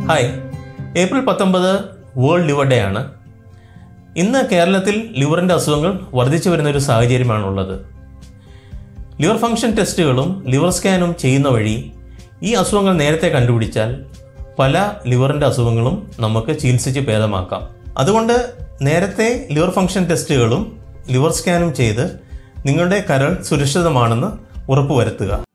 Hi. April പത്തൊമ്പത് world liver day ആണ്. ഇന്ന് കേരളത്തിൽ ലിവറിന്റെ അസുഖങ്ങൾ വർദ്ധിച്ചു വരുന്ന ഒരു സാഹചര്യമാണുള്ളത്. ലിവർ ഫംഗ്ഷൻ ടെസ്റ്റുകളും ലിവർ സ്കാനും ചെയ്യുന്ന വഴി ഈ അസുഖങ്ങൾ നേരത്തെ കണ്ടുപിടിച്ചാൽ പല ലിവറിന്റെ അസുഖങ്ങളും നമുക്ക് ചികിത്സിച്ച് ഭേദമാക്കാം. അതുകൊണ്ട് നേരത്തെ ലിവർ ഫംഗ്ഷൻ ടെസ്റ്റുകളും ലിവർ സ്കാനും ചെയ്ത് നിങ്ങളുടെ കരൾ സുരക്ഷിതമാണെന്ന് ഉറപ്പുവരുത്തുക.